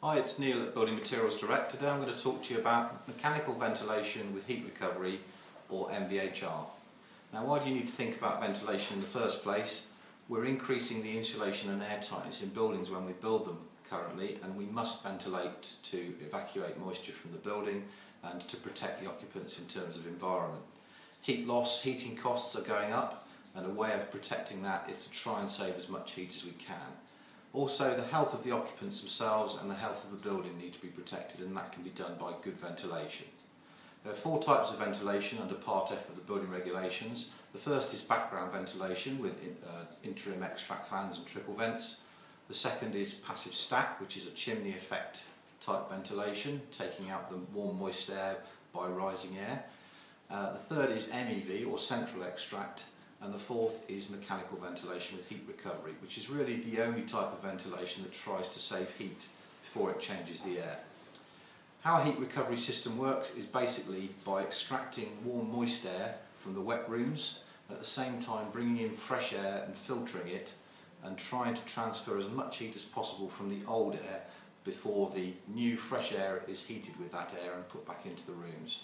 Hi, it's Neil at Building Materials Direct. Today I'm going to talk to you about mechanical ventilation with heat recovery or MVHR. Now why do you need to think about ventilation in the first place? We're increasing the insulation and air tightness in buildings when we build them currently and we must ventilate to evacuate moisture from the building and to protect the occupants in terms of environment. Heat loss, heating costs are going up and a way of protecting that is to try and save as much heat as we can. Also the health of the occupants themselves and the health of the building need to be protected and that can be done by good ventilation. There are four types of ventilation under Part F of the building regulations. The first is background ventilation with uh, interim extract fans and trickle vents. The second is passive stack which is a chimney effect type ventilation taking out the warm moist air by rising air. Uh, the third is MEV or central extract and the fourth is mechanical ventilation with heat recovery which is really the only type of ventilation that tries to save heat before it changes the air. How a heat recovery system works is basically by extracting warm moist air from the wet rooms at the same time bringing in fresh air and filtering it and trying to transfer as much heat as possible from the old air before the new fresh air is heated with that air and put back into the rooms.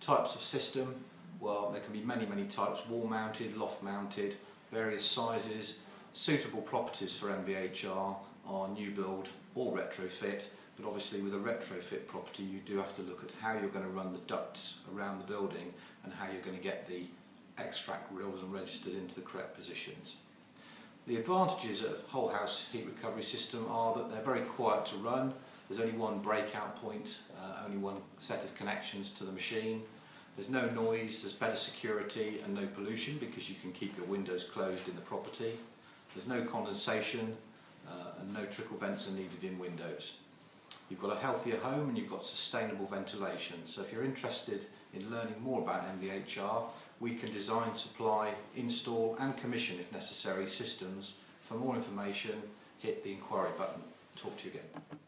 Types of system, well there can be many many types, wall mounted, loft mounted, various sizes, suitable properties for MVHR are new build or retrofit but obviously with a retrofit property you do have to look at how you're going to run the ducts around the building and how you're going to get the extract grilles and registers into the correct positions. The advantages of whole house heat recovery system are that they're very quiet to run, there's only one breakout point, uh, only one set of connections to the machine, There's no noise, there's better security and no pollution because you can keep your windows closed in the property. There's no condensation uh, and no trickle vents are needed in windows. You've got a healthier home and you've got sustainable ventilation. So if you're interested in learning more about MVHR, we can design, supply, install and commission, if necessary, systems. For more information, hit the inquiry button. Talk to you again.